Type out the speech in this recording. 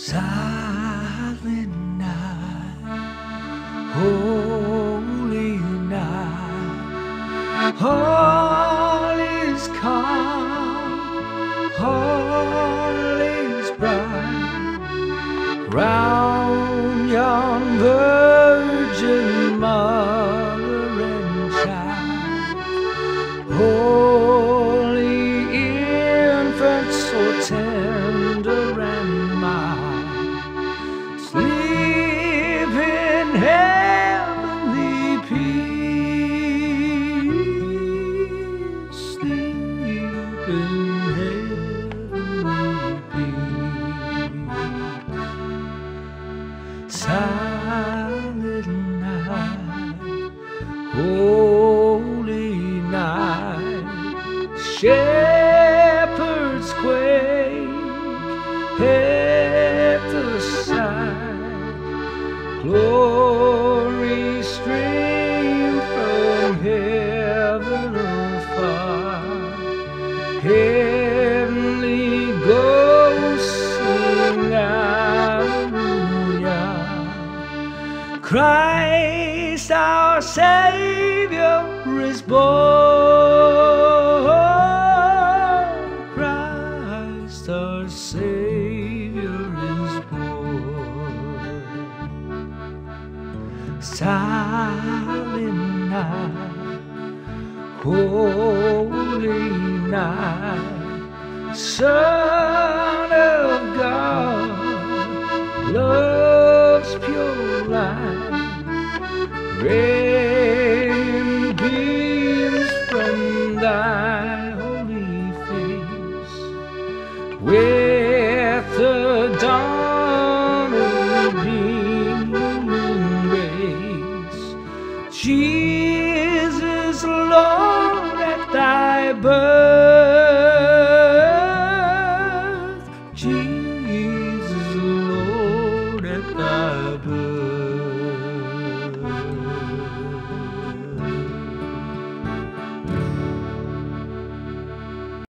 Silent night, holy night, all is calm, all is bright. Round Silent night, holy night, shepherds quake at the sight, glory stream from heaven afar, heavenly ghosts sing hallelujah. Christ our Savior is born. Christ our Savior is born. Silent night, holy night, Son of God, love's pure light. Rain beams from thy holy face with the dawn of redeeming grace. Jesus, Lord, at thy birth.